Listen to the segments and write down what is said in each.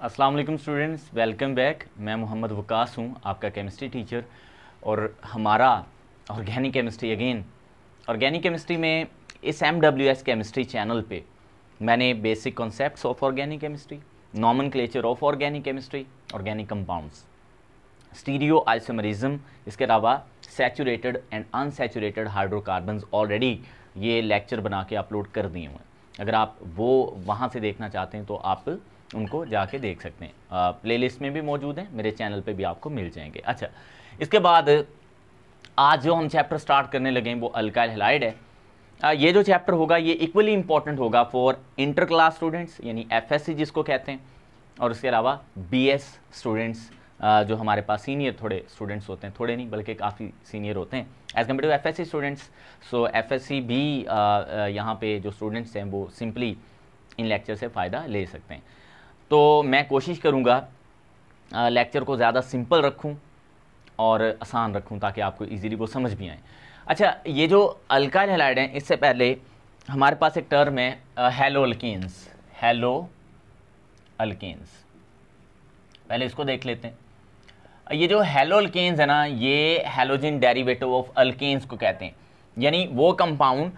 अस्सलाम वालेकुम students, welcome back. मैं मोहम्मद वकास हूँ, आपका केमिस्ट्री टीचर। और हमारा organic chemistry again, organic chemistry में इस M W S chemistry channel पे मैंने basic concepts of organic chemistry nomenclature of organic chemistry organic compounds stereoisomerism इसके अलावा saturated and unsaturated hydrocarbon already ये लेक्चर बना के अपलोड कर दिए हुए हैं। अगर आप वो वहाँ से देखना चाहते हैं तो आप उनको जाके देख सकते हैं। प्लेलिस्ट में भी मौजूद हैं मेरे चैनल पे भी आपको मिल जाएँगे। अच्छा इसके बाद आज जो हम चैप्टर स्टार्ट करने लगे हैं वो अल्काइल हेलाइड है। आ, ये जो चैप्टर होगा ये इक्वली इंपॉर्टेंट होगा फॉर इंटर क्लास स्टूडेंट्स यानी एफएससी जिसको कहते हैं और उसके अलावा बीएस स्टूडेंट्स जो हमारे पास सीनियर थोड़े स्टूडेंट्स होते हैं थोड़े नहीं बल्कि काफ़ी सीनियर होते हैं। As compared to F S students so F भी यहाँ पे जो स्टूडेंट्स हैं वो सिंपली इन लेक्चर से फ़ायदा ले सकते हैं। तो मैं कोशिश करूँगा लेक्चर को ज़्यादा सिंपल रखूँ और आसान रखूँ ताकि आपको इजीली वो समझ भी आए। अच्छा ये जो अल्काइल हेलाइड हैं, इससे पहले हमारे पास एक टर्म है हेलो अल्केन्स हेलो अल्केन्स पहले इसको देख लेते हैं। ये जो हेलो अल्केन्स है ना, ये हेलोजिन डेरिवेटिव ऑफ़ अल्केन्स को कहते हैं। यानी वो कंपाउंड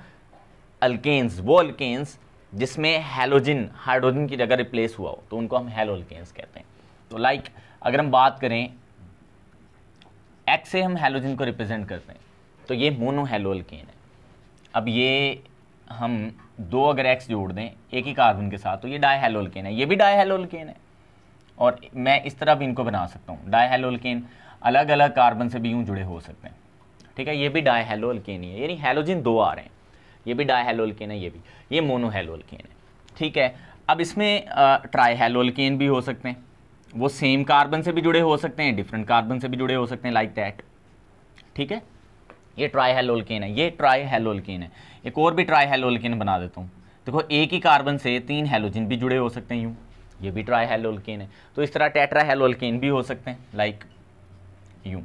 अल्केन्स वो अल्केन्स जिसमें हेलोजिन हाइड्रोजन की जगह रिप्लेस हुआ हो तो उनको हम हेलोल्केन्स कहते हैं। तो लाइक अगर हम बात करें एक्स से हम हेलोजिन को रिप्रेजेंट करते हैं तो ये मोनो हेलोल्केन है। अब ये हम दो अगर एक्स जोड़ दें, एक ही कार्बन के साथ तो ये डाई हेलोल्केन है। ये भी डाई हेलोल्केन है। और मैं इस तरह भी इनको बना सकता हूँ। डाई हेलोल्केन अलग अलग कार्बन से भी यूँ जुड़े हो सकते हैं। ठीक है, ये भी डाई हेलोल्केन ही है। यानी हेलोजिन दो आ रहे हैं। ये भी डाई हेलोल्केन है, ये भी। ये मोनो हेलोल्केन है। ठीक है? अब इसमें ट्राई हेलोल्केन भी हो सकते हैं। वो सेम कार्बन से भी जुड़े हो सकते हैं डिफरेंट कार्बन से भी जुड़े हो सकते हैं लाइक दैट ठीक है? ये ट्राई हेलोल्केन है। ये ट्राई हेलोल्केन है। एक और भी ट्राई हेलोल्केन बना देता हूँ। देखो, एक ही कार्बन से तीन हेलोजिन भी जुड़े हो सकते हैं यूँ। ये भी ट्राई हेलोल्केन है। तो इस तरह टेट्रा हेलोल्केन भी हो सकते हैं लाइक यूँ।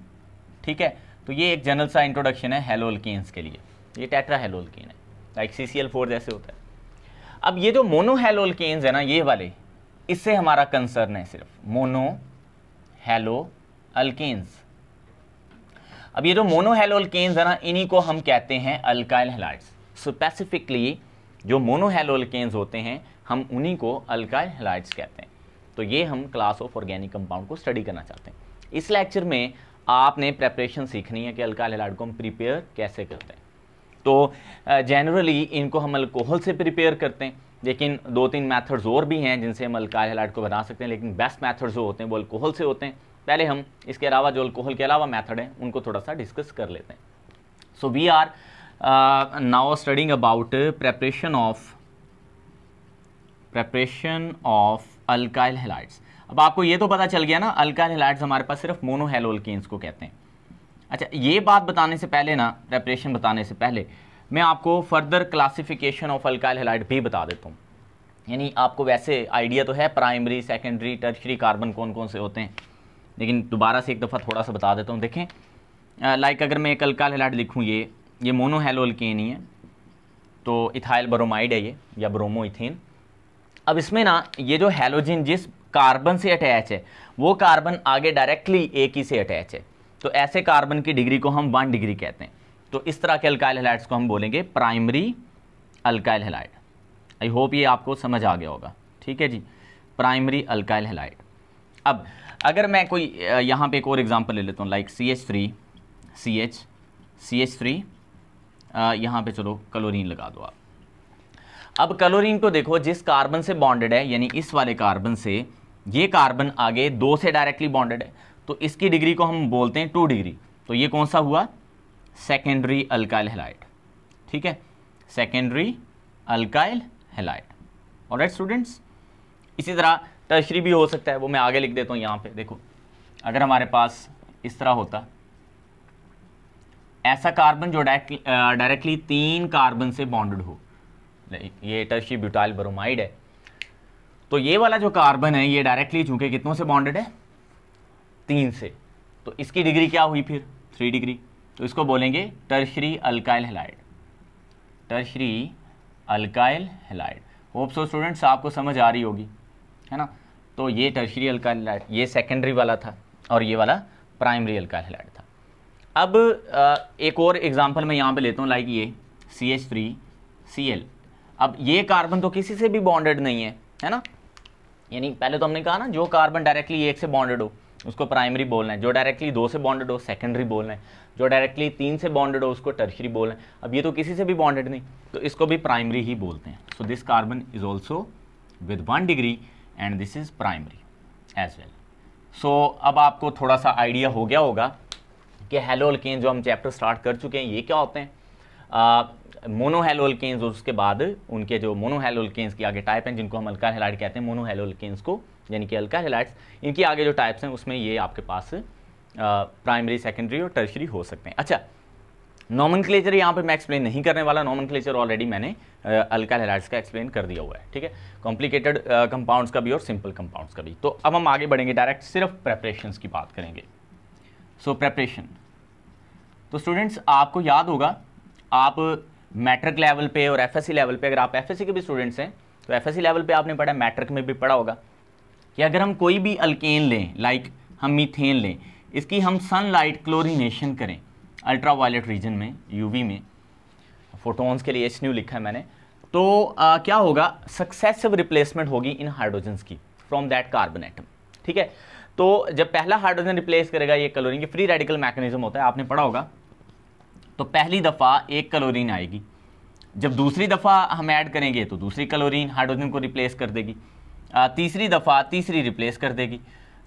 ठीक है? तो ये एक जनरल सा इंट्रोडक्शन है हेलोल्केन्स के लिए। ये टेट्रा हेलोल्केन है। Like C C L four जैसे होता है। अब ये जो मोनो हेलोल्केन्स है ना, ये वाले, इससे हमारा कंसर्न है सिर्फ़। मोनो हेलो अल्केन्स अब ये जो मोनो हेलोल्केन्स है ना, इन्हीं को हम कहते हैं अल्काइल हेलाइड्स स्पेसिफिकली जो मोनो हेलोल्केन्स होते हैं, हम उन्हीं को अल्काइल हेलाइड्स कहते हैं। तो ये हम क्लास ऑफ़ ऑर्गेनिक कंपाउंड को स्टडी करना चाहते हैं। इस लेक्चर में आपने प्रेपरेशन सीखनी है कि अल्काइल हेलाइड को हम प्रिपेयर कैसे करते हैं। तो जनरली इनको हम अल्कोहल से प्रिपेयर करते हैं। लेकिन दो तीन मेथड्स और भी हैं जिनसे हम अल्काइल हेलाइड को बना सकते हैं, लेकिन बेस्ट मेथड्स जो होते हैं वो अल्कोहल से होते हैं। पहले हम इसके अलावा जो अल्कोहल के अलावा मेथड हैं, उनको थोड़ा सा डिस्कस कर लेते हैं। So we are now studying about preparation of preparation of alkyl halides अब आपको ये तो पता चल गया ना अल्काइल हेलाइड्स हमारे पास सिर्फ़ मोनो हेलोल्केन्स को कहते हैं। अच्छा ये बात बताने से पहले ना प्रेपरेशन बताने से पहले, मैं आपको further classification of alkyl halide भी बता देता हूँ। यानी आपको वैसे आइडिया तो है प्राइमरी सेकेंडरी टर्शरी कार्बन कौन कौन से होते हैं। लेकिन दोबारा से एक दफ़ा थोड़ा सा बता देता हूँ, देखें। लाइक अगर मैं एक अल्काइल हेलाइड लिखूँ, ये ये मोनो हेलोल्केन ही है तो इथाइल ब्रोमाइड है ये, या ब्रोमो इथेन अब इसमें ना, ये जो हेलोजिन जिस कार्बन से अटैच है, वो कार्बन आगे डायरेक्टली एक ही से अटैच है। तो ऐसे कार्बन की डिग्री को हम वन डिग्री कहते हैं। तो इस तरह के अल्काइल हेलाइड्स को हम बोलेंगे primary alkyl halide I hope ये आपको समझ आ गया होगा। ठीक है जी? प्राइमरी अल्काइल हेलाइड अब, अगर मैं कोई यहाँ पे एक और एग्जांपल ले लेता हूँ like C H three C H C H three यहाँ पर चलो क्लोरीन लगा दो आप। अब क्लोरीन को देखो, जिस कार्बन से बॉन्डेड है, यानी इस वाले कार्बन से, ये कार्बन आगे दो से डायरेक्टली बॉन्डेड है। तो इसकी डिग्री को हम बोलते हैं टू डिग्री। तो ये कौन सा हुआ? सेकेंडरी अल्काइल हेलाइट ठीक है? सेकेंडरी अल्काइल हेलाइट और राइट स्टूडेंट्स इसी तरह टर्शरी भी हो सकता है, वो मैं आगे लिख देता हूँ यहाँ पे। देखो, अगर हमारे पास इस तरह होता, ऐसा कार्बन जो डायरेक्टली तीन कार्बन से बॉन्डेड हो ये टर्शी ब्यूटाइल ब्रोमाइड है तो ये वाला जो कार्बन है, ये डायरेक्टली चूँकि कितनों से बॉन्डेड है? तीन से। तो इसकी डिग्री क्या हुई फिर? थ्री डिग्री तो इसको बोलेंगे tertiary alkyl halide tertiary alkyl halide hope so students आपको समझ आ रही होगी, है ना? तो ये टर्शरी अल्काइल हैलाइड ये सेकेंडरी वाला था और ये वाला प्राइमरी अल्काइल हेलाइड था। अब एक और एग्जांपल मैं यहाँ पे लेता हूँ लाइक ये C H three C L अब ये कार्बन तो किसी से भी बॉन्डेड नहीं है है ना? यानी पहले तो हमने कहा ना, जो कार्बन डायरेक्टली एक से बॉन्डेड हो उसको प्राइमरी बोलना है, जो डायरेक्टली दो से बॉन्डेड हो सेकेंडरी बोलना है, जो डायरेक्टली तीन से बॉन्डेड हो, उसको टर्शरी बोलना है। अब ये तो किसी से भी बॉन्डेड नहीं तो इसको भी प्राइमरी ही बोलते हैं। So this carbon is also with one degree and this is primary as well so अब आपको थोड़ा सा आइडिया हो गया होगा कि हेलोल्केन जो हम चैप्टर स्टार्ट कर चुके हैं, ये क्या होते हैं? मोनोहेलोल्केन्स और उसके बाद उनके जो मोनोहेलोल्केन्स की आगे टाइप हैं, जिनको हम अल्का हेलाइड कहते हैं मोनोहेलोल्केन्स को यानी कि अल्का हेलाइट्स इनकी आगे जो टाइप्स हैं उसमें ये आपके पास प्राइमरी सेकेंडरी और टर्शरी हो सकते हैं। अच्छा नॉमन क्लेचर यहाँ पर मैं एक्सप्लेन नहीं करने वाला। नॉमन क्लेचर ऑलरेडी मैंने अल्का हेलाइट्स का एक्सप्लेन कर दिया हुआ है ठीक है? कॉम्प्लिकेटेड कंपाउंड्स का भी और सिंपल कंपाउंड्स का भी। तो अब हम आगे बढ़ेंगे डायरेक्ट सिर्फ़ प्रेपरेशन की बात करेंगे। सो so, प्रेपरेशन तो स्टूडेंट्स आपको याद होगा आप मैट्रिक लेवल पे और एफएससी लेवल पे अगर आप एफएससी के भी स्टूडेंट्स हैं तो एफएससी लेवल पे आपने पढ़ा मैट्रिक में भी पढ़ा होगा। कि अगर हम कोई भी अल्केन लें लाइक हम मीथेन लें इसकी हम सनलाइट क्लोरिनेशन करें अल्ट्रा वायलेट रीजन में यूवी में। फोटोन्स के लिए एच न्यू लिखा है मैंने। तो आ, क्या होगा? सक्सेसिव रिप्लेसमेंट होगी इन हाइड्रोजन्स की फ्रॉम दैट कार्बन एटम ठीक है? तो जब पहला हाइड्रोजन रिप्लेस करेगा ये क्लोरीन की फ्री रेडिकल मैकेनिज्म होता है आपने पढ़ा होगा। तो पहली दफ़ा एक क्लोरीन आएगी। जब दूसरी दफ़ा हम ऐड करेंगे तो दूसरी क्लोरीन हाइड्रोजन को रिप्लेस कर देगी। तीसरी दफ़ा तीसरी रिप्लेस कर देगी।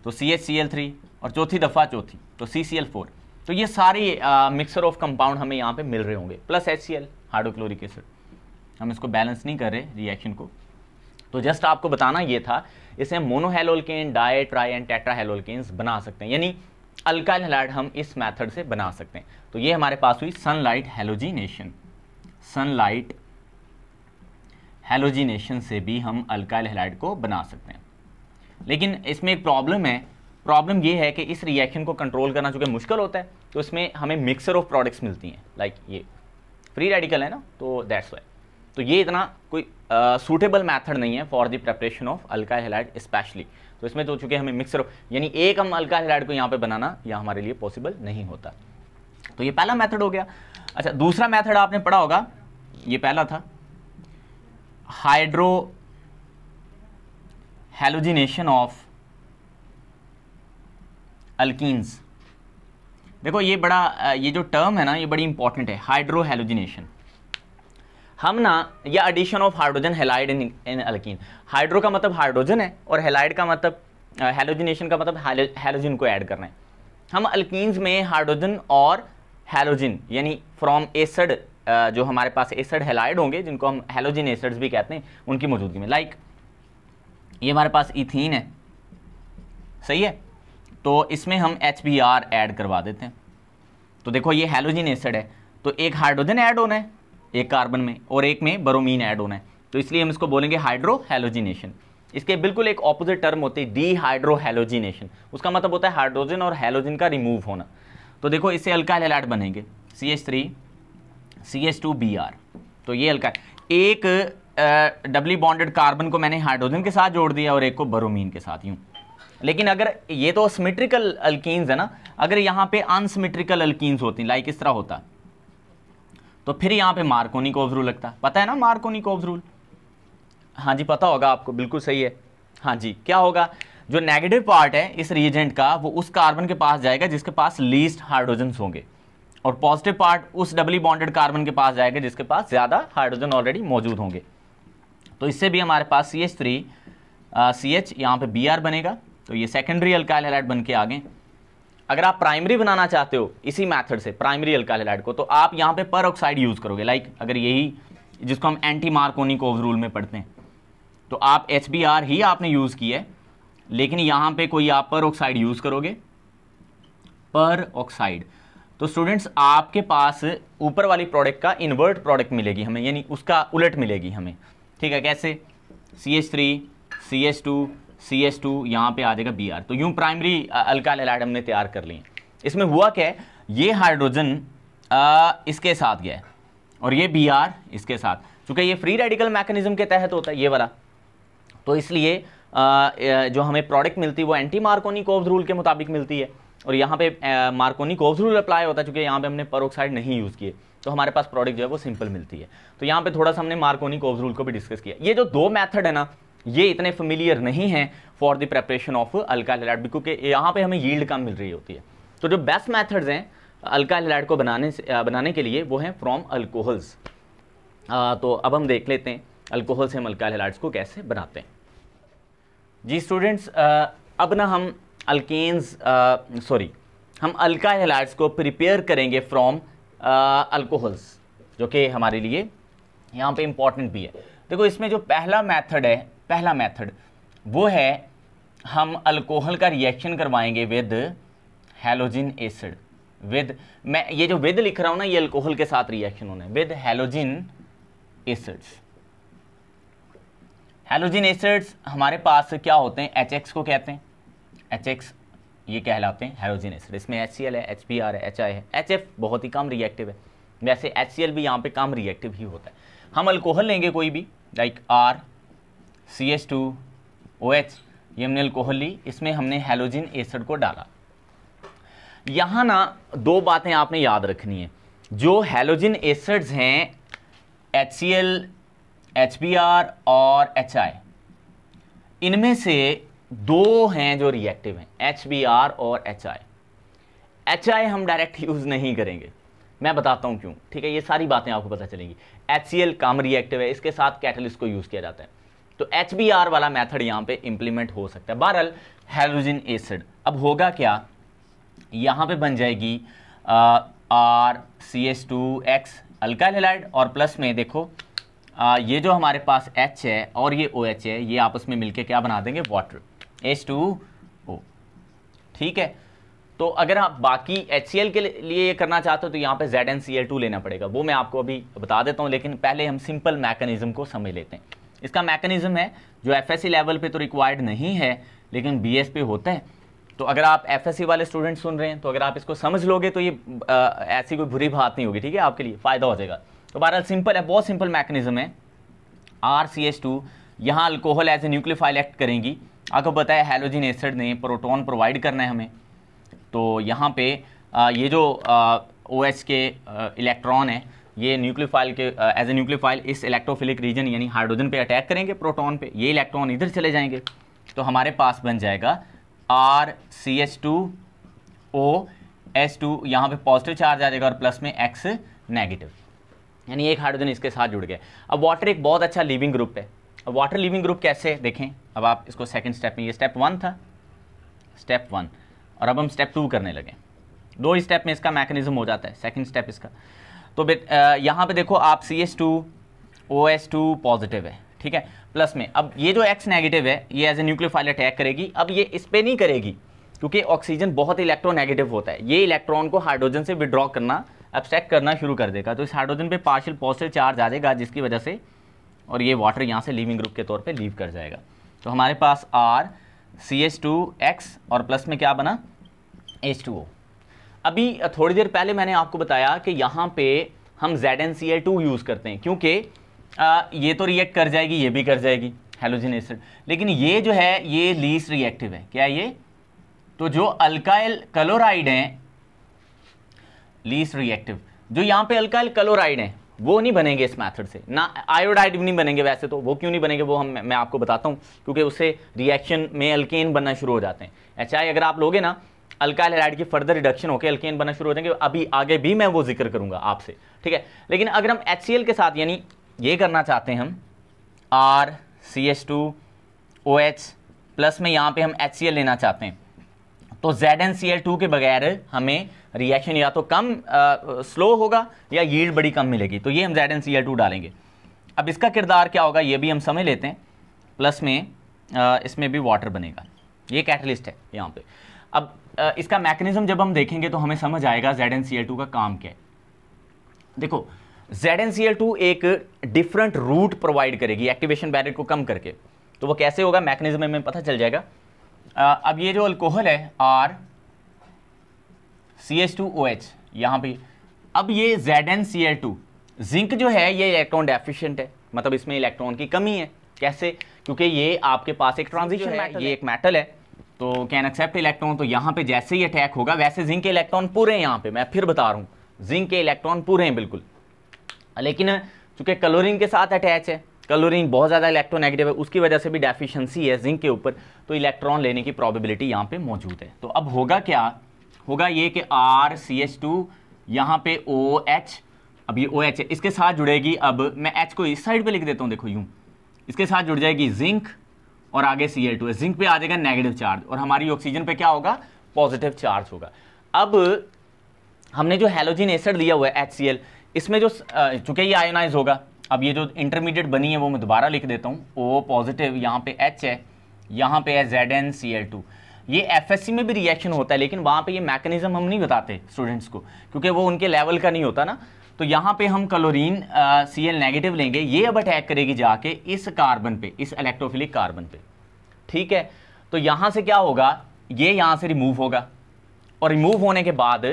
तो C H C L three और चौथी दफ़ा चौथी तो सी सी एल फोर तो ये सारे मिक्सर ऑफ़ कंपाउंड हमें यहाँ पे मिल रहे होंगे plus H C L hydrochloric acid हम इसको बैलेंस नहीं कर रहे रिएक्शन को। तो जस्ट आपको बताना ये था, इसे monohaloalkane di tri and tetrahaloalkanes बना सकते हैं। यानी अल्काइल हेलाइड हम इस मेथड से बना सकते हैं। तो ये हमारे पास हुई सनलाइट हेलोजिनेशन सनलाइट हेलोजिनेशन से भी हम अल्काइल हेलाइड को बना सकते हैं। लेकिन इसमें एक प्रॉब्लम है। प्रॉब्लम ये है कि इस रिएक्शन को कंट्रोल करना चूँकि मुश्किल होता है तो इसमें हमें मिक्सर ऑफ़ प्रोडक्ट्स मिलती हैं। लाइक ये फ्री रेडिकल है ना तो दैट्स वाई तो ये इतना कोई सूटेबल मैथड नहीं है for the preparation of alkyl halide specially तो इसमें तो चूँकि हमें मिक्सर ऑफ़ यानी एक हम अल्काइल हेलाइड को यहाँ पर बनाना यह हमारे लिए पॉसिबल नहीं होता। तो ये पहला मेथड हो गया। अच्छा दूसरा मेथड आपने पढ़ा होगा। ये पहला था। Hydro halogenation of alkenes. देखो, ये बड़ा ये जो टर्म है ना, ये बड़ी इंपॉर्टेंट है, हाइड्रो हेलोजिनेशन। हम ना, या addition of hydrogen halide in in alkene hydro का मतलब हाइड्रोजन है, और हेलाइड का मतलब हेलोजिनेशन का मतलब हेलोजिन को ऐड करना है। हम अल्कीन्स में हाइड्रोजन और हेलोजिन यानी फ्रॉम एसड जो हमारे पास एसड हेलाइड होंगे, जिनको हम हेलोजिन एसड्स भी कहते हैं, उनकी मौजूदगी में। लाइक ये हमारे पास इथीन है। सही है? तो इसमें हम एच बी आर ऐड करवा देते हैं। तो देखो, ये हेलोजिन एसड है। तो एक हाइड्रोजन ऐड होना है, एक कार्बन में, और एक में बरोमीन ऐड होना है। तो इसलिए हम इसको बोलेंगे हाइड्रो हेलोजिनेशन इसके बिल्कुल एक ऑपोजिट टर्म होती है डी हाइड्रो हेलोजिनेशन उसका मतलब होता है हाइड्रोजन और हेलोजिन का रिमूव होना। तो देखो, इससे अल्काइल हेलाइड बनेंगे। C H three C H two B R तो ये अल्काइल एक डबली बॉन्डेड कार्बन को मैंने हाइड्रोजन के साथ जोड़ दिया और एक को बरोमीन के साथ यूँ। लेकिन अगर ये तो सिमेट्रिकल अल्कीन्स है ना, अगर यहाँ पे अनसिमेट्रिकल अल्कीन्स होती लाइक इस तरह होता तो फिर यहाँ पे मार्कोनी कोव रूल लगता। पता है ना मार्कोनी कोव रूल हाँ जी, पता होगा आपको, बिल्कुल सही है। हाँ जी, क्या होगा? जो नेगेटिव पार्ट है इस रिएजेंट का, वो उस कार्बन के पास जाएगा जिसके पास लीस्ट हाइड्रोजन होंगे। और पॉजिटिव पार्ट उस डबली बॉन्डेड कार्बन के पास जाएगा, जिसके पास ज़्यादा हाइड्रोजन ऑलरेडी मौजूद होंगे। तो इससे भी हमारे पास C H three C H यहाँ पर बी आर बनेगा। तो ये सेकेंडरी अल्काइल हेलाइड बन के आ गए अगर आप प्राइमरी बनाना चाहते हो, इसी मेथड से प्राइमरी अल्काइल हेलाइड को तो आप यहाँ पे पर ऑक्साइड यूज़ करोगे। लाइक अगर यही, जिसको हम एंटी मार्कोनिक ओव रूल में पढ़ते हैं। तो आप एच बी आर ही आपने यूज़ किया है, लेकिन यहाँ पे कोई आप पर ऑक्साइड यूज़ करोगे। पर ऑक्साइड तो स्टूडेंट्स आपके पास ऊपर वाली प्रोडक्ट का इन्वर्ट प्रोडक्ट मिलेगी हमें, यानी उसका उलट मिलेगी हमें। ठीक है, कैसे? C H three C H two C S two यहाँ पर आ जाएगा बी आर तो यूँ प्राइमरी अल्काइल एलाइड हमने तैयार कर लिए इसमें हुआ क्या है? ये हाइड्रोजन इसके साथ गया और ये बी आर इसके साथ। चूँकि ये फ्री रेडिकल मैकेनिज्म के तहत होता है, ये वाला। तो इसलिए जो हमें प्रोडक्ट मिलती है, वो एंटी मार्कोनी कोव्स रूल के मुताबिक मिलती है। और यहाँ पे मार्कोनी कोव्स रूल अप्लाई होता है क्योंकि यहाँ पे हमने परोक्साइड नहीं यूज़ किए। तो हमारे पास प्रोडक्ट जो है वो सिंपल मिलती है। तो यहाँ पे थोड़ा सा हमने मार्कोनी कोव्स रूल को भी डिस्कस किया। ये जो दो मैथड है ना, ये इतने फेमिलियर नहीं है for the preparation of alka alkyl क्योंकि यहाँ पे हमें यील्ड कम मिल रही होती है। तो जो बेस्ट मैथड्स हैं अल्का अल्काइल को बनाने से बनाने के लिए वो हैं फ्रॉम अल्कोहल्स तो अब हम देख लेते हैं अल्कोहल से हम अल्काइल को कैसे बनाते हैं। जी स्टूडेंट्स अब ना हम अल्केन्स सॉरी हम अल्काइल को प्रिपेयर करेंगे फ्रॉम अल्कोहल्स जो कि हमारे लिए यहाँ पे इंपॉर्टेंट भी है। देखो, इसमें जो पहला मेथड है, पहला मेथड वो है हम अल्कोहल का रिएक्शन करवाएँगे विद हेलोजिन एसिड विद मैं, ये जो विद लिख रहा हूँ ना, ये अल्कोहल के साथ रिएक्शन होना with halogen acids halogen acids हमारे पास क्या होते हैं? एचएक्स को कहते हैं। एच एक्स ये कहलाते हैं हेलोजिन एसिड इसमें एच सी एल है एच पी आर है एच आई है. एच एफ़ बहुत ही कम रिएक्टिव है. वैसे एच सी एल भी यहाँ पे कम रिएक्टिव ही होता है. हम अल्कोहल लेंगे कोई भी like R C H two O H ये हमने अल्कोहल ली. इसमें हमने हेलोजिन एसड को डाला. यहाँ ना दो बातें आपने याद रखनी है. जो हेलोजिन एसड्स हैं H C L H B R और एच आई इनमें से दो हैं जो रिएक्टिव हैं एच बी आर और एच आई एच आई हम डायरेक्ट यूज़ नहीं करेंगे। मैं बताता हूँ क्यों। ठीक है ये सारी बातें आपको पता चलेंगी। एच सी एल कम रिएक्टिव है इसके साथ कैटलिस्ट को यूज़ किया जाता है। तो एच बी आर वाला मेथड यहाँ पे इंप्लीमेंट हो सकता है। बहरल हेलोजिन एसिड अब होगा क्या? यहाँ पे बन जाएगी R C S two X alkyl और प्लस में देखो आ, ये जो हमारे पास H है और ये ओ OH है ये आपस में मिलके क्या बना देंगे? Water H two O. ठीक है? तो अगर आप बाकी एच सी एल के लिए ये करना चाहते हो तो यहाँ पे Z N C L two लेना पड़ेगा। वो मैं आपको अभी बता देता हूँ लेकिन पहले हम सिंपल मैकेनिज्म को समझ लेते हैं। इसका मैकेनिज्म है जो एफ़ एस सी लेवल पे तो रिक्वायर्ड नहीं है लेकिन बी एस पे होता है। तो अगर आप एफ़ एस सी वाले स्टूडेंट सुन रहे हैं तो अगर आप इसको समझ लोगे तो ये आ, ऐसी कोई बुरी बात नहीं होगी ठीक है? आपके लिए फ़ायदा हो जाएगा। तो बहरहाल सिंपल है बहुत सिंपल मैकेनिज्म है। आर सी एस टू यहाँ alcohol as a nucleophile act करेंगी। आपको बताया हेलोजिन एसिड ने प्रोटोन प्रोवाइड करना है हमें। तो यहाँ पे आ, ये जो ओ एच के इलेक्ट्रॉन है ये न्यूक्लियोफाइल के एज ए न्यूक्लियोफाइल इस इलेक्ट्रोफिलिक रीजन यानी हाइड्रोजन पे अटैक करेंगे प्रोटोन पे। ये इलेक्ट्रॉन इधर चले जाएँगे। तो हमारे पास बन जाएगा R C H two O S two यहाँ पर पॉजिटिव चार्ज आ जाएगा और प्लस में एक्स नेगेटिव यानी एक हाइड्रोजन इसके साथ जुड़ गया। अब वाटर एक बहुत अच्छा लिविंग ग्रुप है। वाटर लिविंग ग्रुप कैसे देखें? अब आप इसको सेकंड स्टेप में, ये स्टेप वन था। स्टेप वन और अब हम स्टेप टू करने लगे। दो ही स्टेप में इसका मैकेनिज्म हो जाता है सेकंड स्टेप इसका। तो यहाँ पे देखो आप C S two O S two positive है, ठीक है? प्लस में, अब ये जो एक्स नेगेटिव है, ये एज ए न्यूक्लियोफाइल अटैक करेगी। अब ये इस पर नहीं करेगी, क्योंकि ऑक्सीजन बहुत इलेक्ट्रोनेगेटिव होता है। ये इलेक्ट्रॉन को हाइड्रोजन से विड्रॉ करना एब्स्ट्रैक्ट करना शुरू कर देगा। तो इस हाइड्रोजन पे पार्शियल पॉजिटिव चार्ज आ जाएगा, जिसकी वजह से और ये वाटर यहाँ से लिविंग ग्रुप के तौर पे लीव कर जाएगा। तो हमारे पास R C H two X और प्लस में क्या बना? एच टू ओ अभी थोड़ी देर पहले मैंने आपको बताया कि यहाँ पे हम Z N C L two use करते हैं, क्योंकि ये तो रिएक्ट कर जाएगी, ये भी कर जाएगी हेलोजिन एसिड लेकिन ये जो है, ये लीस्ट रिएक्टिव है। क्या ये? तो जो अल्काइल क्लोराइड हैं लीस्ट रिएक्टिव जो यहाँ पे अल्काइल क्लोराइड हैं वो नहीं बनेंगे इस मेथड से। ना आयोडाइड भी नहीं बनेंगे वैसे तो वो क्यों नहीं बनेंगे वो हम, मैं आपको बताता हूँ, क्योंकि उससे रिएक्शन में अल्केन बनना शुरू हो जाते हैं। एचआई अगर आप लोगे ना अल्काइल हेलाइड की फर्दर रिडक्शन होकर अल्केन बनना शुरू हो जाएँगे, अभी आगे भी मैं वो ज़िक्र करूँगा आपसे, ठीक है? लेकिन अगर हम एचसीएल के साथ, यानी ये करना चाहते हैं हम R C H two O H plus में यहाँ पे हम एच सी एल लेना चाहते हैं तो Z N C L two के बगैर हमें रिएक्शन या तो कम स्लो होगा या यील्ड बड़ी कम मिलेगी। तो ये हम Z N C L two डालेंगे। अब इसका किरदार क्या होगा ये भी हम समझ लेते हैं। प्लस में आ, इसमें भी वाटर बनेगा। ये कैटलिस्ट है यहाँ पे। अब आ, इसका मैकेनिज्म जब हम देखेंगे तो हमें समझ आएगा Z N C L two का काम क्या है। देखो Z N C L two एक डिफरेंट रूट प्रोवाइड करेगी एक्टिवेशन बैरियर को कम करके। तो वो कैसे होगा मैकेनिज्म में पता चल जाएगा। आ, अब ये जो अल्कोहल है R C H two O H यहाँ पे। अब ये Z N C L two zinc जो है ये इलेक्ट्रॉन डेफिशिएंट है। मतलब इसमें इलेक्ट्रॉन की कमी है। कैसे? क्योंकि ये आपके पास एक ट्रांजिशन है ये एक मेटल है। तो कैन एक्सेप्ट इलेक्ट्रॉन तो यहाँ पे जैसे ही अटैक होगा वैसे जिंक के इलेक्ट्रॉन पूरे हैं यहाँ पे। मैं फिर बता रहा हूँ जिंक के इलेक्ट्रॉन पूरे हैं बिल्कुल। लेकिन चूँकि क्लोरीन के साथ अटैच है क्लोरीन बहुत ज़्यादा इलेक्ट्रोनेगेटिव है उसकी वजह से भी डेफिशिएंसी है जिंक के ऊपर। तो इलेक्ट्रॉन लेने की प्रोबेबिलिटी यहाँ पे मौजूद है। तो अब होगा क्या? होगा ये कि आर सी एच टू यहाँ पे ओ एच अब ये ओ एच है इसके साथ जुड़ेगी, अब मैं एच को इस साइड पे लिख देता हूँ, देखो यूँ। इसके साथ जुड़ जाएगी जिंक और आगे सी एल टू है। जिंक पे आ जाएगा नेगेटिव चार्ज और हमारी ऑक्सीजन पे क्या होगा? पॉजिटिव चार्ज होगा। अब हमने जो हेलोजिन एसिड लिया हुआ है एच सी एल इसमें जो चूँकि ये आयोनाइज होगा, अब ये जो इंटरमीडिएट बनी है वो मैं दोबारा लिख देता हूँ। ओ पॉजिटिव यहाँ पे एच है, यहाँ पे है Z N C L two ये एफ़ में भी रिएक्शन होता है, लेकिन वहाँ पे ये मैकेनिज्म हम नहीं बताते स्टूडेंट्स को, क्योंकि वो उनके लेवल का नहीं होता ना। तो यहाँ पे हम क्लोरीन सी एल नेगेटिव लेंगे, ये अब अटैक करेगी जाके इस कार्बन पे, इस इलेक्ट्रोफिलिक कार्बन पे। ठीक है? तो यहाँ से क्या होगा? ये यहाँ से रिमूव होगा। और रिमूव होने के बाद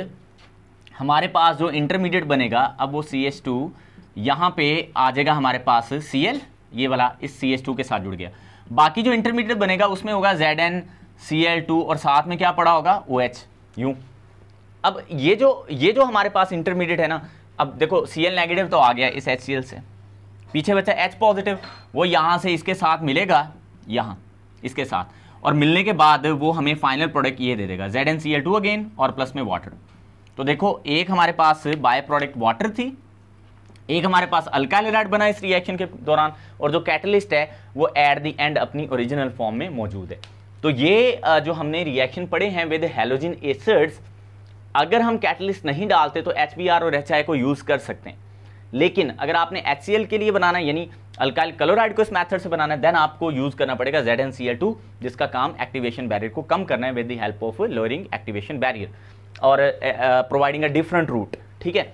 हमारे पास जो इंटरमीडिएट बनेगा, अब वो सी एच टू यहाँ पे आ जाएगा हमारे पास सी एल ये वाला इस सी एच टू के साथ जुड़ गया। बाकी जो इंटरमीडिएट बनेगा, उसमें होगा Z N C L two और साथ में क्या पड़ा होगा? ओ एच यू अब ये जो ये जो हमारे पास इंटरमीडिएट है ना, अब देखो सी एल नेगेटिव तो आ गया इस एच सी एल से। पीछे बचा एच पॉजिटिव वो यहाँ से इसके साथ मिलेगा, यहाँ, इसके साथ। और मिलने के बाद वो हमें फाइनल प्रोडक्ट ये दे देगा Z N C L two again और प्लस में वाटर तो देखो, एक हमारे पास बाय प्रोडक्ट वाटर थी, एक हमारे पास अल्काइलाइड बना इस रिएक्शन के दौरान, और जो कैटलिस्ट है, वो एट द एंड अपनी ओरिजिनल फॉर्म में मौजूद है। तो ये जो हमने रिएक्शन पढ़े हैं विद हेलोजिन एसिड्स अगर हम कैटलिस्ट नहीं डालते तो एच और एच को यूज़ कर सकते हैं। लेकिन अगर आपने एच के लिए बनाना यानी अल्काइल क्लोराइड को इस मेथड से बनाना है देन आपको यूज़ करना पड़ेगा Z N C L two जिसका काम एक्टिवेशन बैरियर को कम करना है with the help of lowering activation barrier और प्रोवाइडिंग अ डिफरेंट रूट ठीक है?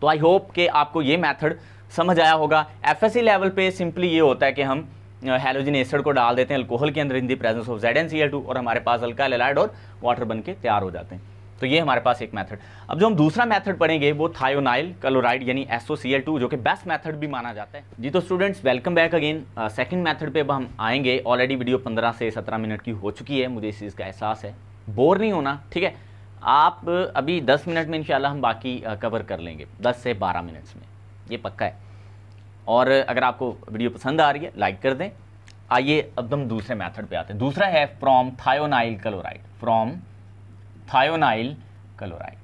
तो आई होप कि आपको ये मेथड समझ आया होगा। एफएससी लेवल पे सिंपली ये होता है कि हम हेलोजिन एसिड को डाल देते हैं अल्कोहल के अंदर in the presence of Z N C L two और हमारे पास अल्काइल एलाइड और वाटर बन के तैयार हो जाते हैं। तो ये हमारे पास एक मेथड अब जो हम दूसरा मेथड पढ़ेंगे, वो थायोनाइल क्लोराइड यानी टू जो कि बेस्ट मेथड भी माना जाता है। जी तो students welcome back again second method पे अब हम आएँगे। ऑलरेडी वीडियो 15 से 17 मिनट की हो चुकी है। मुझे इस चीज़ का एहसास है। बोर नहीं होना, ठीक है? आप अभी 10 मिनट में इंशाल्लाह हम बाकी कवर कर लेंगे। 10 से 12 मिनट्स में। ये पक्का है। और अगर आपको वीडियो पसंद आ रही है लाइक कर दें। आइए अब हम दूसरे मेथड पे आते हैं। दूसरा है from thionyl chloride from thionyl chloride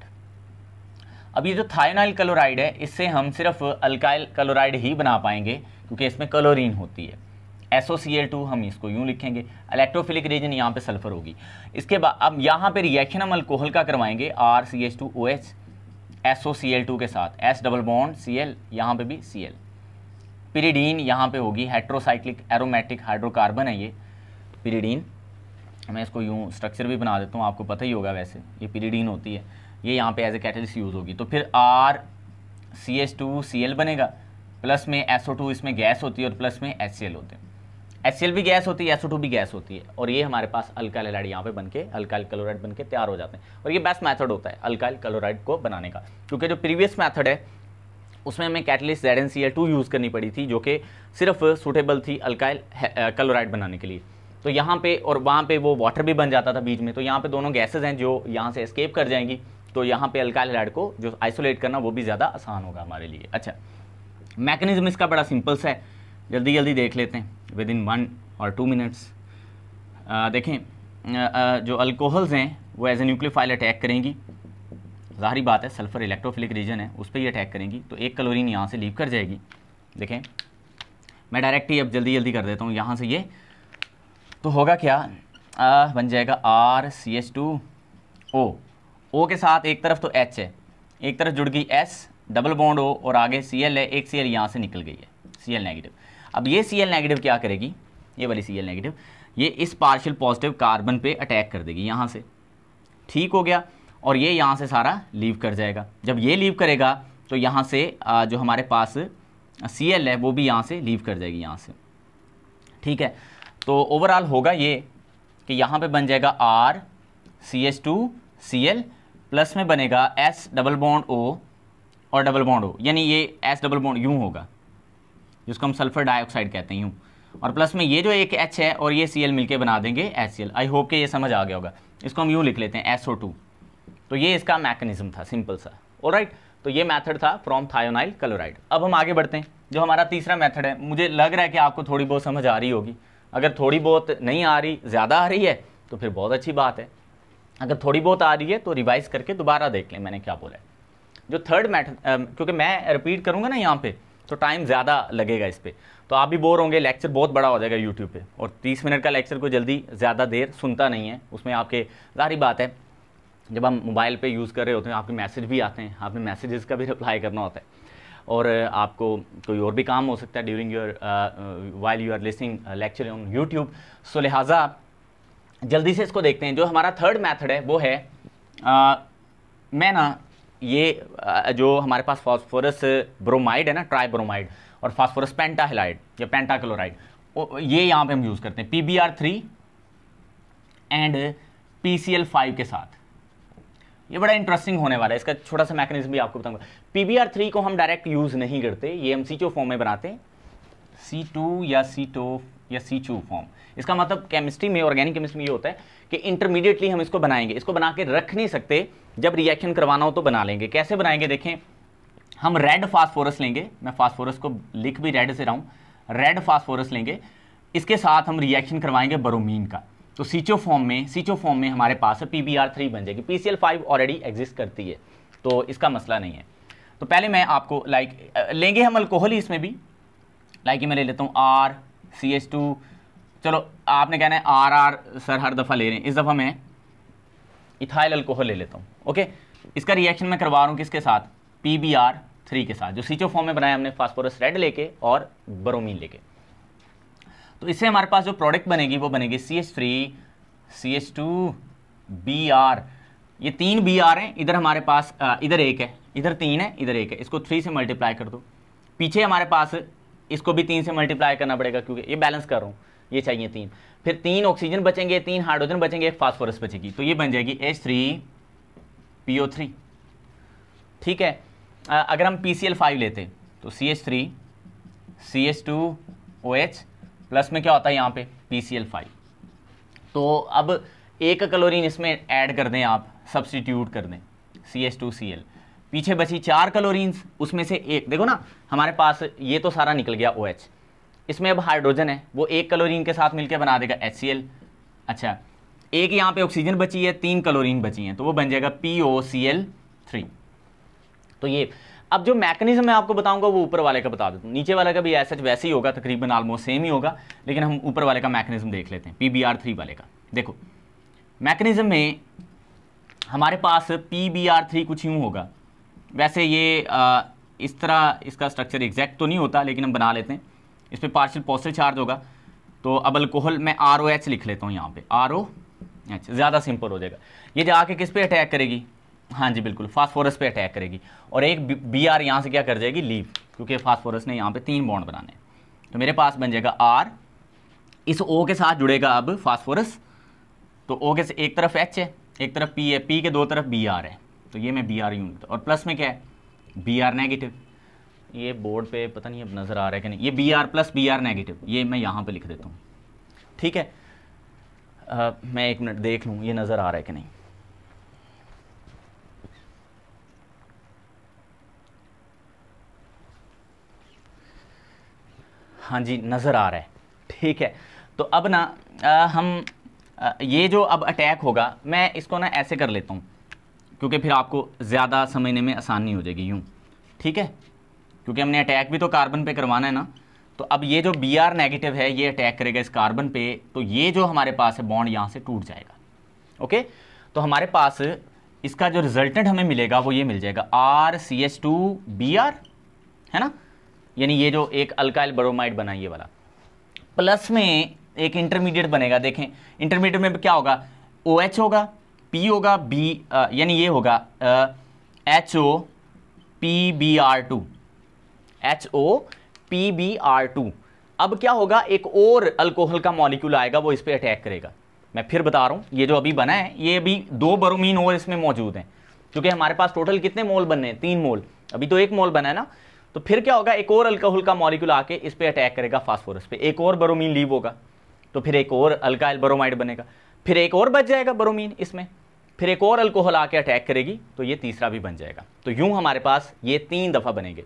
अब ये जो थायोनाइल क्लोराइड है, इससे हम सिर्फ़ अल्काइल क्लोराइड ही बना पाएँगे, क्योंकि इसमें क्लोरीन होती है। टू हम इसको यूँ लिखेंगे। इलेक्ट्रोफिलिक रीजन यहाँ पे सल्फ़र होगी। इसके बाद अब यहाँ पे रिएक्शन हम अल्कोहल का करवाएँगे R C H two O H S O C L two के साथ। S double bond C L यहाँ पर भी सी एल पिरीडीन यहाँ पे होगी हेट्रोसाइक्लिक एरोमेटिक हाइड्रोकार्बन है ये, पिरीडीन। मैं इसको यूँ स्ट्रक्चर भी बना देता हूँ, आपको पता ही होगा वैसे, ये पिरीडीन होती है। ये यहाँ पे एज ए कैटलिस्ट यूज़ होगी। तो फिर R C S two C L बनेगा प्लस में एस ओ टू इसमें गैस होती है और प्लस में एच सी एल होते हैं। एच सी एल भी गैस होती है एस ओ टू भी गैस होती है, और ये हमारे पास अल्काइल यहाँ पे बन के अल्काइल क्लोराइड बन के तैयार हो जाते हैं। और ये बेस्ट मैथड होता है अल्काइल क्लोराइड को बनाने का। क्योंकि जो प्रीवियस मैथड है उसमें हमें catalyst Z N C L two use करनी पड़ी थी जो कि सिर्फ़ सूटेबल थी अल्काइल क्लोराइड बनाने के लिए। तो यहाँ पे और वहाँ पे वो वाटर भी बन जाता था बीच में तो यहाँ पे दोनों गैसेज हैं जो यहाँ से एस्केप कर जाएँगी। तो यहाँ पे अल्काइल हाइड को जो आइसोलेट करना वो भी ज़्यादा आसान होगा हमारे लिए। अच्छा मैकेनिज्म इसका बड़ा सिंपल सा है। जल्दी जल्दी देख लेते हैं। विद इन वन और टू मिनट्स देखें आ, जो अल्कोहल्स हैं वो एज ए न्यूक्लियोफाइल अटैक करेंगी। ज़ाहरी बात है सल्फ़र इलेक्ट्रोफिलिक रीजन है उस पर ही अटैक करेंगी तो एक कलोरीन यहाँ से लीव कर जाएगी। देखें मैं डायरेक्ट ही अब जल्दी जल्दी कर देता हूँ यहाँ से ये। तो होगा क्या? आ, बन जाएगा R C H two O O के साथ एक तरफ़ तो एच है एक तरफ़ जुड़ गई एस डबल बॉन्ड ओ और आगे सी एल है एक सी एल यहाँ से निकल गई है सी एल नेगेटिव अब ये सी एल नेगेटिव क्या करेगी? ये वाली सी एल नेगेटिव ये इस पार्शियल पॉजिटिव कार्बन पे अटैक कर देगी यहाँ से। ठीक हो गया। और ये यहाँ से सारा लीव कर जाएगा। जब ये लीव करेगा तो यहाँ से जो हमारे पास सी है, वो भी यहाँ से लीव कर जाएगी यहाँ से। ठीक है? तो ओवरऑल होगा ये कि यहाँ पे बन जाएगा R C S two C L plus में बनेगा एस डबल बॉन्ड ओ और डबल बॉन्ड ओ यानी ये एस डबल बॉन्ड यूँ होगा, जिसको हम सल्फ़र डाइऑक्साइड कहते हैं यूँ और प्लस में ये जो एक एच है और ये सी एल मिलकर बना देंगे H C L I hope के ये समझ आ गया होगा। इसको हम यूँ लिख लेते हैं एस ओ टू तो ये इसका मैकेनिज्म था सिंपल सा। और राइट तो ये मेथड था फ्रॉम थायोनाइल क्लोराइड अब हम आगे बढ़ते हैं। जो हमारा तीसरा मेथड है, मुझे लग रहा है कि आपको थोड़ी बहुत समझ आ रही होगी। अगर थोड़ी बहुत नहीं आ रही, ज़्यादा आ रही है तो फिर बहुत अच्छी बात है। अगर थोड़ी बहुत आ रही है तो रिवाइज करके दोबारा देख लें, मैंने क्या बोला है। जो थर्ड मेथड क्योंकि मैं रिपीट करूँगा ना यहाँ पे तो टाइम ज़्यादा लगेगा इस पर तो आप भी बोर होंगे लेक्चर बहुत बड़ा हो जाएगा यूट्यूब पे। और 30 मिनट का लेक्चर को जल्दी ज़्यादा देर सुनता नहीं है, उसमें आपके जारी बात है। जब हम मोबाइल पे यूज़ कर रहे होते हैं आपके मैसेज भी आते हैं आपने मैसेजेस का भी रिप्लाई करना होता है। और आपको कोई और भी काम हो सकता है during your while you are listening lecture on YouTube so लिहाजा जल्दी से इसको देखते हैं। जो हमारा थर्ड मैथड है वो है आ, मैं ना ये uh, जो हमारे पास फॉस्फोरस ब्रोमाइड है ना ट्राई ब्रोमाइड और फास्फोरस पेंटाहेलाइड या पेंटाक्लोराइड ये यहाँ पे हम यूज़ करते हैं। P B R three and P C L five के साथ। ये बड़ा इंटरेस्टिंग होने वाला है। इसका छोटा सा मैकेनिज्म भी आपको बताऊँगा। पी बी आर थ्री को हम डायरेक्ट यूज़ नहीं करते। ये हम सी टू फॉर्म में बनाते सी टू या सी टू या सी चू फॉर्म इसका मतलब केमिस्ट्री में ऑर्गेनिक केमिस्ट्री में ये होता है कि इंटरमीडिएटली हम इसको बनाएँगे। इसको बना के रख नहीं सकते। जब रिएक्शन करवाना हो तो बना लेंगे। कैसे बनाएँगे देखें? हम रेड फास्फोरस लेंगे। मैं फास्फोरस को लिख भी रेड से रहा हूँ। रेड फास्फोरस लेंगे। इसके साथ हम रिएक्शन करवाएँगे बरोमीन का। तो सीचो फॉर्म में सीचो फॉर्म में हमारे पास पी बी आर थ्री बन जाएगी। P C L five already exist करती है। तो इसका मसला नहीं है। तो पहले मैं आपको लाइक लेंगे हम अल्कोहल ही इसमें भी। लाइक मैं ले लेता हूँ आर सी एच टू चलो, आपने कहना है आर आर सर हर दफ़ा ले रहे हैं। इस दफ़ा मैं इथाइल अल्कोहल ले लेता हूँ। ओके इसका रिएक्शन मैं करवा रहा हूँ किसके साथ? पी बी आर थ्री के साथ। जो सीचो फॉर्म में बनाया हमने फास्फोरस रेड लेके और ब्रोमीन लेके। तो इससे हमारे पास जो प्रोडक्ट बनेगी, वो बनेगी C H three C H two B R ये तीन बी आर हैं, इधर हमारे पास इधर एक है, इधर तीन है, इधर एक है। इसको थ्री से मल्टीप्लाई कर दो। पीछे हमारे पास, इसको भी तीन से मल्टीप्लाई करना पड़ेगा, क्योंकि ये बैलेंस कर रहा हूँ। ये चाहिए तीन। फिर तीन ऑक्सीजन बचेंगे, तीन हाइड्रोजन बचेंगे, एक फास्फोरस बचेगी। तो ये बन जाएगी H three P O three ठीक है? अगर हम पी सी एल फाइव लेते तो C H three C H two O H plus में क्या होता है यहाँ पे? पी सी एल फाइव तो अब एक क्लोरीन इसमें ऐड कर दें आप सब्सटीट्यूट कर दें C H two C L पीछे बची चार क्लोरीन्स उसमें से एक, देखो ना, हमारे पास ये तो सारा निकल गया ओ एच इसमें अब हाइड्रोजन है, वो एक क्लोरीन के साथ मिलकर बना देगा एच सी एल अच्छा एक यहाँ पे ऑक्सीजन बची है, तीन क्लोरीन बची हैं तो वो बन जाएगा P O C L three तो ये अब जो मैकेनिज्म मैं आपको बताऊँगा वो ऊपर वाले का बता देता हूँ। नीचे वाले का भी ऐसा वैसे ही होगा तकरीबन आलमोस्ट सेम ही होगा लेकिन हम ऊपर वाले का मैकेनिज्म देख लेते हैं। पी बी आर थ्री वाले का। देखो मैकेनिज्म में हमारे पास पी बी आर थ्री कुछ यूँ होगा। वैसे ये आ, इस तरह इसका स्ट्रक्चर एग्जैक्ट तो नहीं होता लेकिन हम बना लेते हैं। इस पर पार्शियल पॉजिटिव चार्ज होगा। तो अब अल्कोहल मैं आर ओ एच लिख लेता हूँ यहाँ पे। आर ओ एच ज़्यादा सिंपल हो जाएगा। ये जाके किस पे अटैक करेगी? हाँ जी बिल्कुल। फास्फोरस पे अटैक करेगी। और एक बी आर यहाँ से क्या कर जाएगी? लीव क्योंकि फास्फोरस ने यहाँ पे तीन बॉन्ड बनाने तो मेरे पास बन जाएगा आर इस ओ के साथ जुड़ेगा अब फास्फोरस। तो ओ के एक तरफ़ एच है एक तरफ़ पी है। पी के दो तरफ़ बी आर है। तो ये मैं बी आर यूनिट और प्लस में क्या है? बी आर नेगेटिव ये बोर्ड पे पता नहीं अब नज़र आ रहा है कि नहीं। ये B R plus B R negative ये मैं यहाँ पे लिख देता हूँ। ठीक है? आ, मैं एक मिनट देख लूँ ये नज़र आ रहा है कि नहीं। हाँ जी नज़र आ रहा है। ठीक है। तो अब ना आ, हम आ, ये जो अब अटैक होगा मैं इसको ना ऐसे कर लेता हूँ क्योंकि फिर आपको ज़्यादा समझने में आसानी हो जाएगी यूँ। ठीक है? क्योंकि हमने अटैक भी तो कार्बन पे करवाना है ना। तो अब ये जो बी आर नेगेटिव है ये अटैक करेगा इस कार्बन पे तो ये जो हमारे पास है बॉन्ड यहाँ से टूट जाएगा। ओके? तो हमारे पास इसका जो रिजल्टेंट हमें मिलेगा वो ये मिल जाएगा R C H two B R है ना? यानी ये जो एक अल्काइल ब्रोमाइड बना ये वाला। प्लस में एक इंटरमीडिएट बनेगा, देखें इंटरमीडिएट में क्या होगा? ओ OH होगा पी होगा बी यानी ये होगा H O P B R two H O P B R two अब क्या होगा? एक और अल्कोहल का मॉलिक्यूल आएगा, वो इस पर अटैक करेगा। मैं फिर बता रहा हूँ, ये जो अभी बना है, ये अभी दो बरोमीन और इसमें मौजूद हैं। क्योंकि हमारे पास टोटल कितने मोल बनने हैं? तीन मोल अभी तो एक मोल बना है ना? तो फिर क्या होगा? एक और अल्कोहल का मॉलिक्यूल आके इस पर अटैक करेगा फास्फोरस पे। एक और बरोमीन लीव होगा। तो फिर एक और अल्काइल बरोमाइड बनेगा। फिर एक और बच जाएगा बरोमीन इसमें। फिर एक और अल्कोहल आके अटैक करेगी तो ये तीसरा भी बन जाएगा। तो यूँ हमारे पास ये तीन दफ़ा बनेंगे।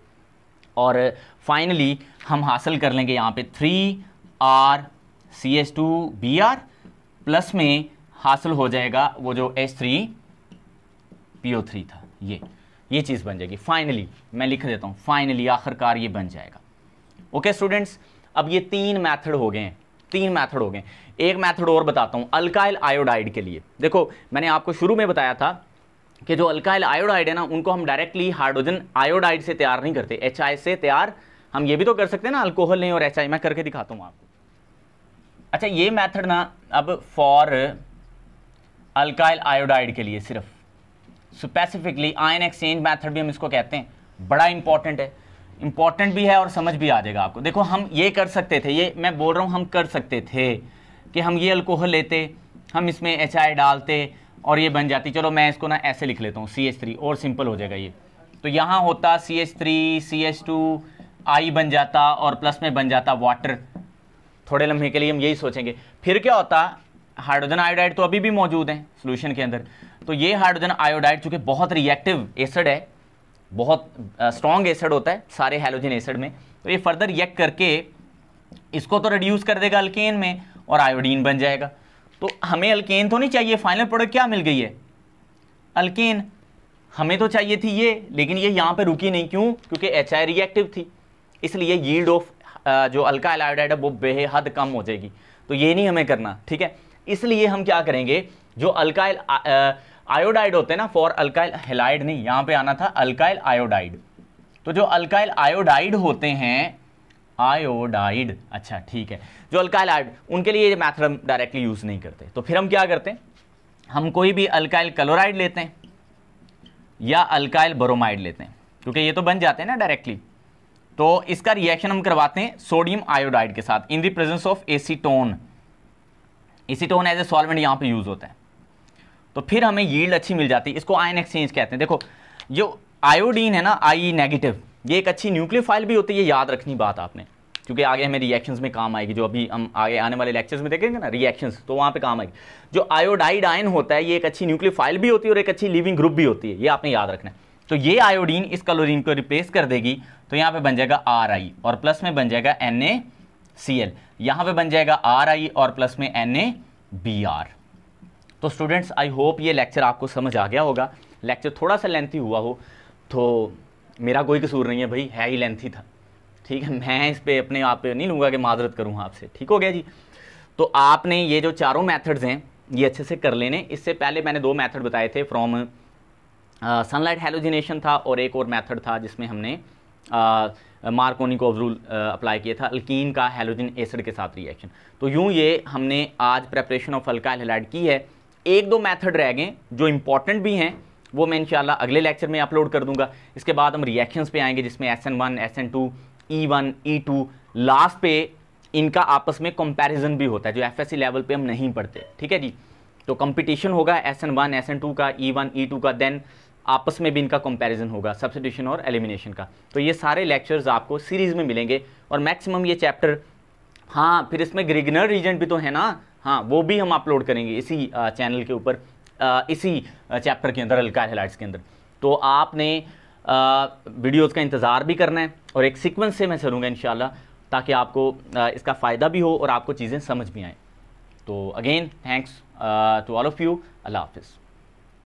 और फाइनली हम हासिल कर लेंगे यहाँ पे three R C S two B R plus में हासिल हो जाएगा वो जो H three P O three था, ये। ये चीज़ बन जाएगी। फाइनली मैं लिख देता हूँ फाइनली आखिरकार ये बन जाएगा। ओके स्टूडेंट्स अब ये तीन मैथड हो गए हैं। तीन मैथड हो गए एक मैथड और बताता हूँ अल्काइल आयोडाइड के लिए। देखो, मैंने आपको शुरू में बताया था कि जो अल्काइल आयोडाइड है ना, उनको हम डायरेक्टली हाइड्रोजन आयोडाइड से तैयार नहीं करते। एचआई से तैयार हम ये भी तो कर सकते हैं ना अल्कोहल नहीं और एचआई मैं करके दिखाता हूँ आपको। अच्छा ये मेथड ना, अब फॉर अल्काइल आयोडाइड के लिए सिर्फ़ स्पेसिफिकली आयन एक्सचेंज मैथड भी हम इसको कहते हैं, बड़ा इंपॉर्टेंट है। इंपॉर्टेंट भी है और समझ भी आ जाएगा आपको। देखो, हम ये कर सकते थे, ये मैं बोल रहा हूँ, हम कर सकते थे कि हम ये अल्कोहल लेते, हम इसमें एचआई डालते और ये बन जाती। चलो, मैं इसको ना ऐसे लिख लेता हूँ सी एच थ्री और सिंपल हो जाएगा ये। तो यहाँ होता C H three C H two I बन जाता और प्लस में बन जाता वाटर थोड़े लम्हे के लिए हम यही सोचेंगे। फिर क्या होता हाइड्रोजन आयोडाइड तो अभी भी मौजूद है सोल्यूशन के अंदर। तो ये हाइड्रोजन आयोडाइड चूँकि बहुत रिएक्टिव एसिड है, बहुत स्ट्रॉन्ग एसिड होता है, सारे हाइड्रोजन एसिड में तो ये फर्दर रिएक्ट करके इसको तो रिड्यूस कर देगा अल्केन में और आयोडीन बन जाएगा। तो हमें अल्केन तो नहीं चाहिए फाइनल प्रोडक्ट क्या मिल गई है? अल्केन हमें तो चाहिए थी ये, लेकिन ये यहाँ पे रुकी नहीं, क्यों? क्योंकि एच आई रिएक्टिव थी। इसलिए यील्ड ऑफ़ जो अल्काइल आयोडाइड है, वो बेहद कम हो जाएगी। तो ये नहीं हमें करना, ठीक है? इसलिए हम क्या करेंगे? जो अल्काइल आयोडाइड होते हैं ना फॉर अल्काइल हेलाइड नहीं, यहाँ पे आना था अल्काइल आयोडाइड। तो जो अल्काइल आयोडाइड होते हैं, आयोडाइड अच्छा ठीक है। जो अल्काइल आयोड, उनके लिए ये मैथड हम डायरेक्टली यूज़ नहीं करते। तो फिर हम क्या करते हैं? हम कोई भी अल्काइल क्लोराइड लेते हैं, या अल्काइल बोरोमाइड लेते हैं, क्योंकि ये तो बन जाते हैं ना डायरेक्टली तो इसका रिएक्शन हम करवाते हैं सोडियम आयोडाइड के साथ in the presence of acetone acetone as a solvent यहाँ पे यूज़ होता है। तो फिर हमें यील्ड अच्छी मिल जाती है। इसको आयन एक्सचेंज कहते हैं। देखो, जो आयोडीन है ना आई नेगेटिव ये एक अच्छी न्यूक्लियोफाइल भी होती है, ये याद रखनी बात आपने। क्योंकि आगे हमें रिएक्शंस में काम आएगी। जो अभी हम आगे आने वाले लेक्चर्स में देखेंगे ना रिएक्शंस तो वहाँ पे काम आएगी। जो आयोडाइड आयन होता है, ये एक अच्छी न्यूक्लियोफाइल भी होती है और एक अच्छी लिविंग ग्रुप भी होती है। ये आपने याद रखना है। तो ये आयोडीन इस क्लोरीन को रिप्लेस कर देगी। तो यहाँ पे बन जाएगा आर आई और प्लस में बन जाएगा एन ए सी एल यहाँ बन जाएगा आर आई और प्लस में एन ए बी आर तो स्टूडेंट्स आई होप ये लेक्चर आपको समझ आ गया होगा। लेक्चर थोड़ा सा लेंथी हुआ हो तो मेरा कोई कसूर नहीं है भाई, है ही लेंथी था। ठीक है, मैं इस पर अपने आप पे नहीं लूँगा कि माजरत करूँ आपसे। ठीक हो गया जी? तो आपने ये जो चारों मैथड्स हैं, ये अच्छे से कर लेने। इससे पहले मैंने दो मैथड बताए थे फ्रॉम सनलाइट हेलोजिनेशन था और एक और मैथड था जिसमें हमने मार्कोनी को रूल अप्लाई किया था अल्कीन का हेलोजिन एसिड के साथ रिएक्शन तो यूँ ये हमने आज प्रेपरेशन ऑफ़ अल्काइल हेलाइड की है। एक दो मेथड रह गए जो इंपॉर्टेंट भी हैं, वो मैं इंशाल्लाह अगले लेक्चर में अपलोड कर दूँगा। इसके बाद हम रिएक्शंस पे आएँगे, जिसमें S N one S N two E one E two last पे इनका आपस में कंपैरिजन भी होता है, जो एफएससी लेवल पे हम नहीं पढ़ते। ठीक है जी? तो कंपटीशन होगा S N one S N two का ई वन ई टू का देन आपस में भी इनका कंपैरिजन होगा सब्सिट्यूशन और एलिमिनेशन का। तो ये सारे लेक्चर्स आपको सीरीज़ में मिलेंगे। और मैक्सिमम ये चैप्टर हाँ फिर इसमें ग्रिगनर रीजन भी तो है ना हाँ वो भी हम अपलोड करेंगे इसी चैनल के ऊपर इसी चैप्टर के अंदर, हल्का हेलाइट्स के अंदर। तो आपने वीडियोज़ का इंतज़ार भी करना है और एक सीक्वेंस से मैं चलूँगा इन ताकि आपको इसका फ़ायदा भी हो और आपको चीज़ें समझ भी आएँ। तो again thanks to all of you अल्लाह हाफिज़।